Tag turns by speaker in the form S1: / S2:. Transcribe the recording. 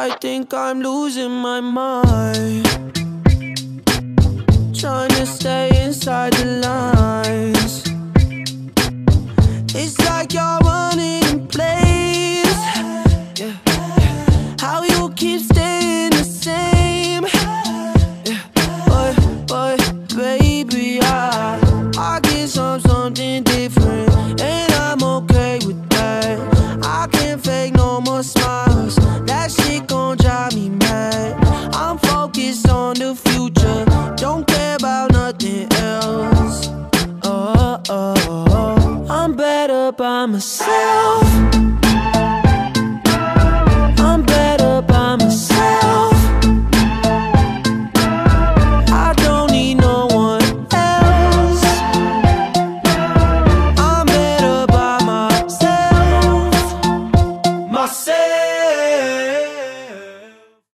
S1: I think I'm losing my mind. Trying to stay inside the lines. It's like you're running in place. How you keep baby, I, I guess I'm something different. And I'm okay with that. I can't fake no more smiles. That shit gon' drive me mad. I'm focused on the future. Don't care about nothing else. Oh, oh, oh. oh. I'm better by myself. Myself.